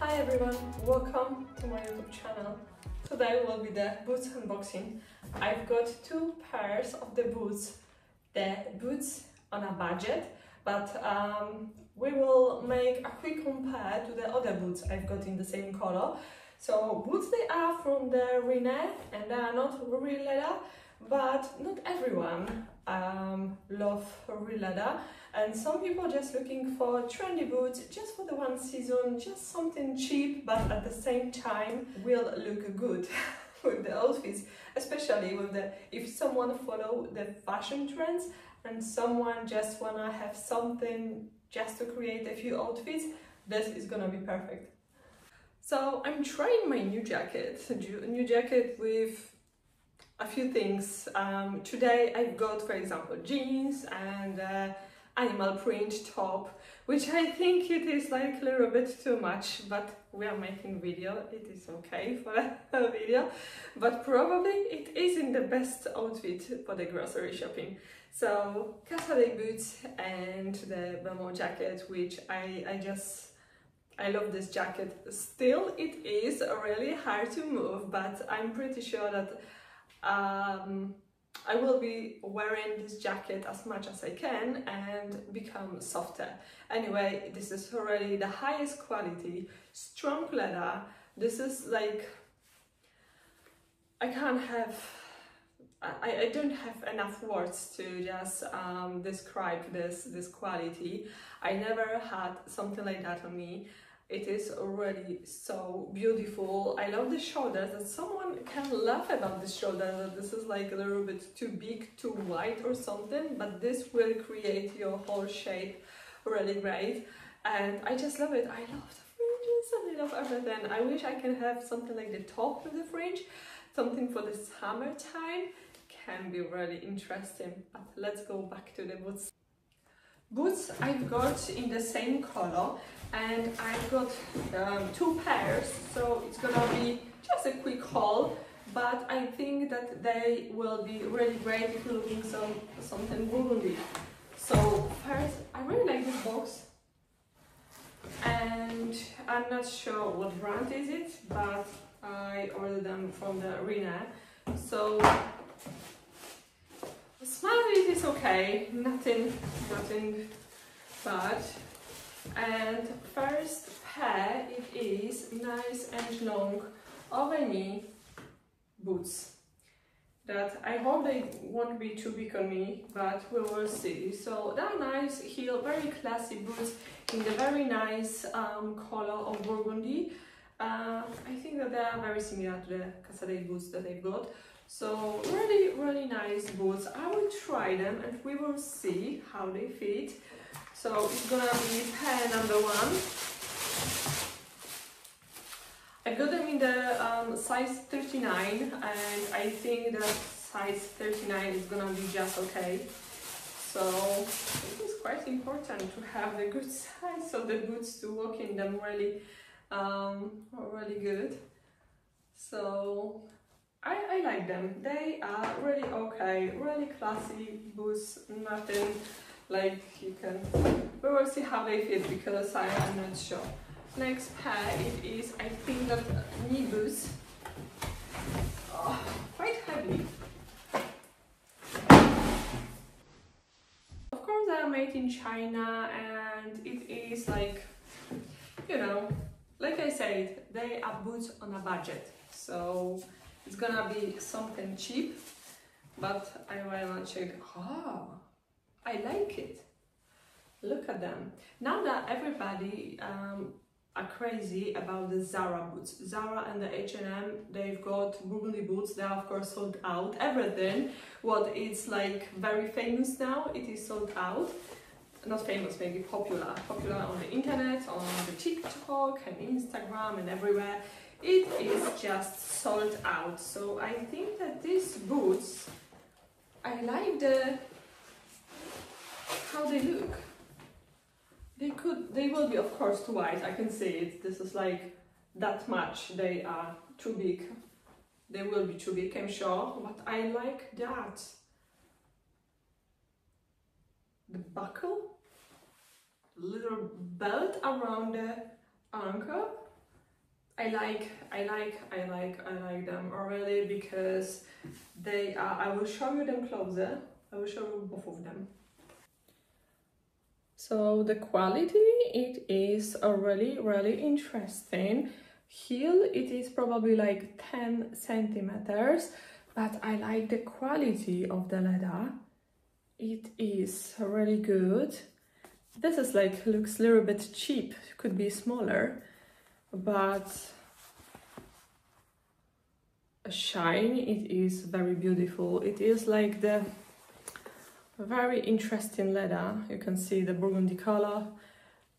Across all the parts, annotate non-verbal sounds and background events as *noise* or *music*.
Hi everyone, welcome to my YouTube channel. Today will be the boots unboxing. I've got two pairs of the boots, the boots on a budget, but um, we will make a quick compare to the other boots I've got in the same color. So boots they are from the Renee and they are not real leather, but not everyone um, love leather and some people just looking for trendy boots just for the one season, just something cheap but at the same time will look good *laughs* with the outfits, especially with the if someone follow the fashion trends and someone just wanna have something just to create a few outfits, this is gonna be perfect. So I'm trying my new jacket, *laughs* new jacket with a few things. Um, today I've got, for example, jeans and uh, animal print top, which I think it is like a little bit too much, but we are making video, it is okay for a *laughs* video, but probably it isn't the best outfit for the grocery shopping. So Casadei boots and the Belmont jacket, which I, I just I love this jacket. Still, it is really hard to move, but I'm pretty sure that um, I will be wearing this jacket as much as I can and become softer. Anyway, this is already the highest quality, strong leather. This is like, I can't have, I, I don't have enough words to just um, describe this, this quality. I never had something like that on me. It is already so beautiful. I love the shoulders that someone can laugh about the shoulder that this is like a little bit too big, too wide or something, but this will create your whole shape really great. And I just love it. I love the fringes and I love everything. I wish I can have something like the top with the fringe, something for the summertime can be really interesting. But let's go back to the boots. Boots I've got in the same color and I've got um, two pairs so it's gonna be just a quick haul but I think that they will be really great if you're looking some something burgundy so first I really like this box and I'm not sure what brand is it but I ordered them from the arena so smell of it is okay. Nothing nothing bad. And first pair it is nice and long over knee boots. That I hope they won't be too big on me but we will see. So they're nice heel very classy boots in the very nice um, color of burgundy. Uh, I think that they are very similar to the Casadei boots that I've got so really really nice boots I will try them and we will see how they fit so it's gonna be pair number one. I got them in the um, size 39 and I think that size 39 is gonna be just okay. So it is quite important to have the good *laughs* size of the boots to walk in them really, um, really good. So I, I like them. They are really okay, really classy boots, nothing like you can we will see how they fit because I am not sure. Next pair it is I think that Nibus. Oh, quite heavy. Of course they are made in China and it is like you know like I said they are boots on a budget. So it's gonna be something cheap but I will check oh I like it. Look at them. Now that everybody um, are crazy about the Zara boots. Zara and the H&M, they've got burgundy boots. They are of course sold out. Everything, what is like very famous now, it is sold out. Not famous, maybe popular. Popular on the internet, on the TikTok and Instagram and everywhere. It is just sold out. So I think that these boots, I like the how they look. They could, they will be of course too wide, I can see it. This is like that much, they are too big. They will be too big, I'm sure, but I like that. The buckle, little belt around the ankle. I like, I like, I like, I like them already because they are, I will show you them closer. I will show you both of them. So the quality, it is really, really interesting. Heel, it is probably like 10 centimeters, but I like the quality of the leather. It is really good. This is like, looks a little bit cheap, could be smaller, but a shine, it is very beautiful. It is like the very interesting leather. You can see the burgundy color.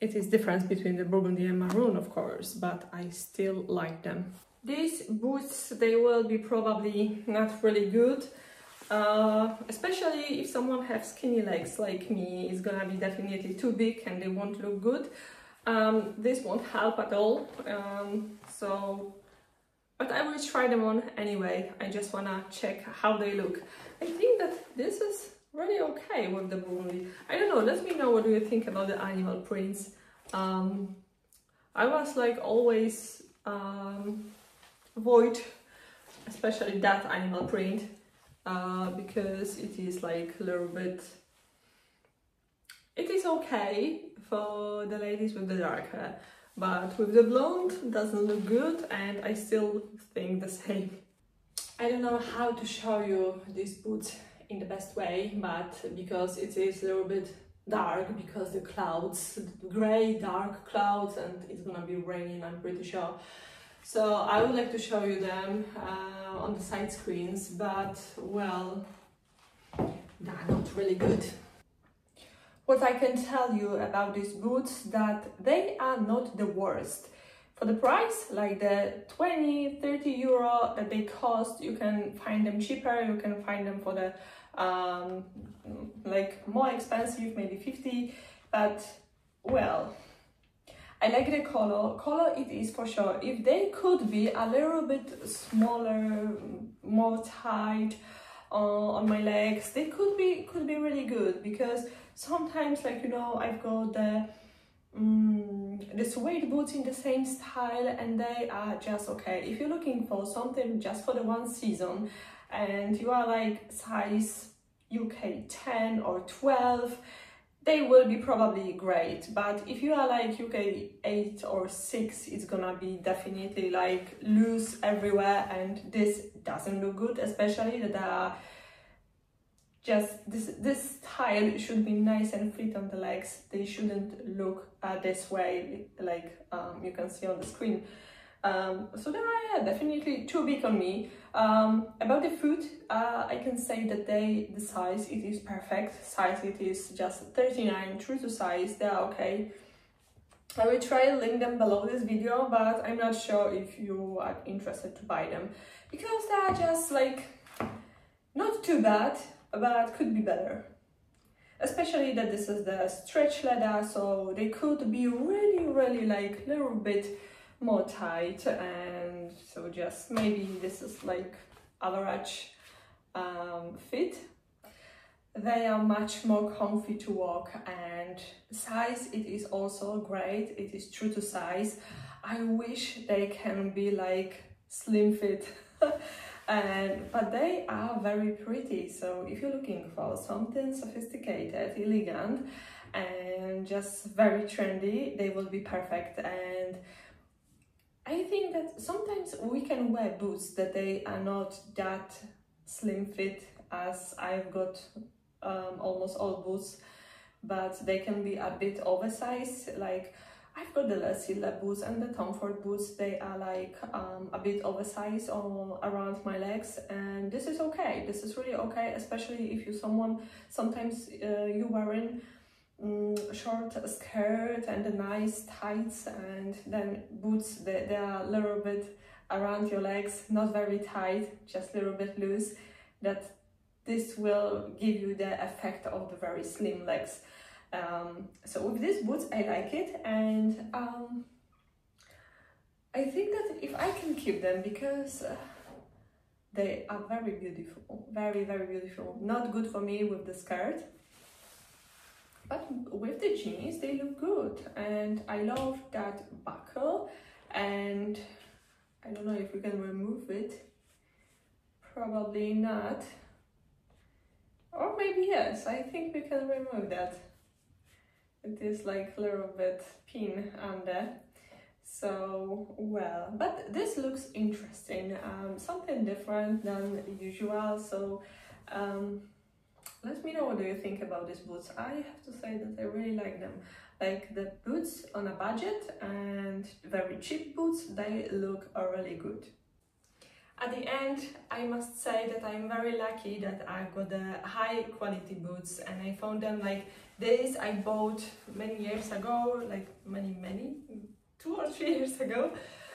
It is difference between the burgundy and maroon, of course, but I still like them. These boots, they will be probably not really good, uh, especially if someone has skinny legs like me, it's gonna be definitely too big and they won't look good. Um, this won't help at all, um, so, but I will try them on anyway. I just wanna check how they look. I think that this is really okay with the burgundy. I don't know, let me know what do you think about the animal prints. Um, I was like always um, avoid especially that animal print uh, because it is like a little bit it is okay for the ladies with the dark hair but with the blonde doesn't look good and I still think the same. I don't know how to show you these boots in the best way, but because it is a little bit dark because the clouds, gray, dark clouds, and it's gonna be raining, I'm pretty sure. So I would like to show you them uh, on the side screens, but well, they're not really good. What I can tell you about these boots that they are not the worst. For the price, like the 20, 30 euro that they cost, you can find them cheaper, you can find them for the um, like more expensive, maybe 50, but well, I like the color. Color it is for sure. If they could be a little bit smaller, more tight uh, on my legs, they could be could be really good because sometimes like you know I've got the um, the suede boots in the same style and they are just okay. If you're looking for something just for the one season, and you are like size UK 10 or 12, they will be probably great. But if you are like UK 8 or 6, it's gonna be definitely like loose everywhere and this doesn't look good, especially that are just this this style should be nice and fit on the legs they shouldn't look uh, this way like um, you can see on the screen um, so they are yeah, definitely too big on me. Um, about the food, uh, I can say that they, the size, it is perfect. Size, it is just 39, true to size, they are okay. I will try link them below this video, but I'm not sure if you are interested to buy them. Because they are just like, not too bad, but could be better. Especially that this is the stretch leather, so they could be really, really like little bit more tight and so just maybe this is like average um, fit. They are much more comfy to walk and size it is also great. It is true to size. I wish they can be like slim fit. *laughs* And but they are very pretty. So if you're looking for something sophisticated elegant and just very trendy they will be perfect. And I think that sometimes we can wear boots that they are not that slim fit as I've got um, almost all boots, but they can be a bit oversized. Like I've got the Le Silla boots and the Tom Ford boots. They are like um, a bit oversized around my legs, and this is okay. This is really okay, especially if you someone sometimes uh, you wearing um, short skirt and nice tights and then boots they, they are a little bit around your legs not very tight just a little bit loose that this will give you the effect of the very slim legs. Um, so with these boots I like it and um, I think that if I can keep them because uh, they are very beautiful very very beautiful. Not good for me with the skirt but with the jeans they look good and I love that buckle and I don't know if we can remove it. Probably not. Or maybe yes, I think we can remove that. It is like a little bit pin under. So, well, but this looks interesting, um, something different than usual. So, um, let me know what do you think about these boots. I have to say that I really like them. Like the boots on a budget and very cheap boots, they look really good. At the end, I must say that I'm very lucky that I got the high quality boots and I found them like this I bought many years ago, like many, many, two or three years ago,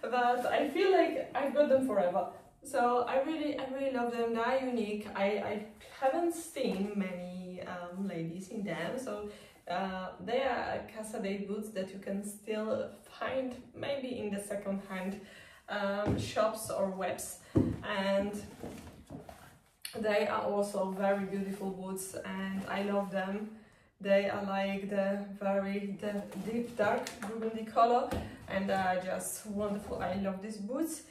but I feel like I've got them forever. So I really, I really love them. They're unique. I, I haven't seen many um, ladies in them, so uh, they are Casadei boots that you can still find maybe in the second-hand um, shops or webs, and they are also very beautiful boots, and I love them. They are like the very the deep dark burgundy color, and they are just wonderful. I love these boots.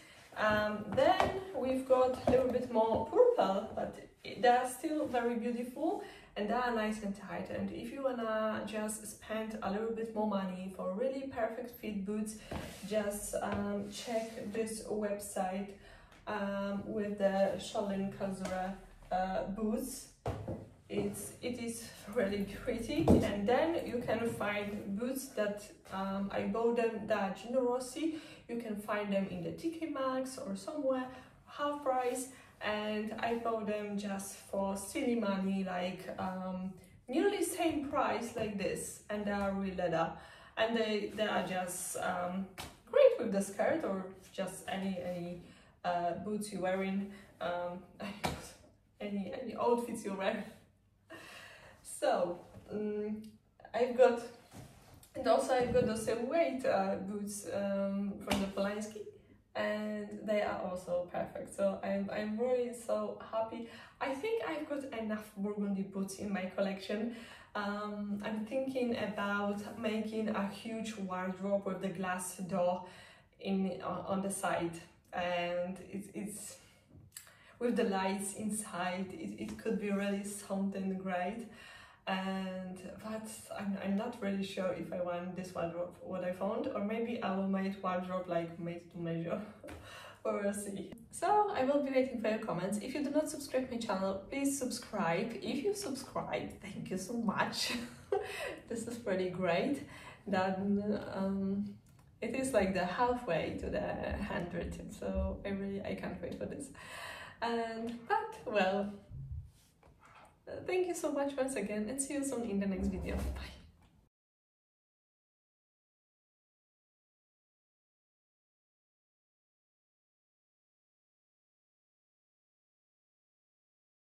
Um, then we've got a little bit more purple, but they are still very beautiful and they are nice and tight. And if you wanna just spend a little bit more money for really perfect fit boots, just um, check this website um, with the Charlene Kazura uh, boots. It's, it is *laughs* really pretty. And then you can find boots that um, I bought them that Gino Rossi you can find them in the TK Maxx or somewhere half price. And I bought them just for silly money like um, nearly same price like this. And they are real leather. And they, they are just um, great with the skirt or just any any uh, boots you're wearing. Um, *laughs* any any outfits you wear so um, I've got and also I've got those weight uh, boots um, from the Polański and they are also perfect. So I'm, I'm really so happy. I think I've got enough burgundy boots in my collection. Um, I'm thinking about making a huge wardrobe with the glass door in on the side and it, it's with the lights inside it, it could be really something great and that's I'm, I'm not really sure if I want this wardrobe what I found or maybe I will make wardrobe like made to measure *laughs* or we'll see. So I will be waiting for your comments. If you do not subscribe my channel, please subscribe. If you subscribe, thank you so much. *laughs* this is pretty great. Then um, it is like the halfway to the hundred, so I really I can't wait for this. And but well Thank you so much once again and see you soon in the next video. Bye.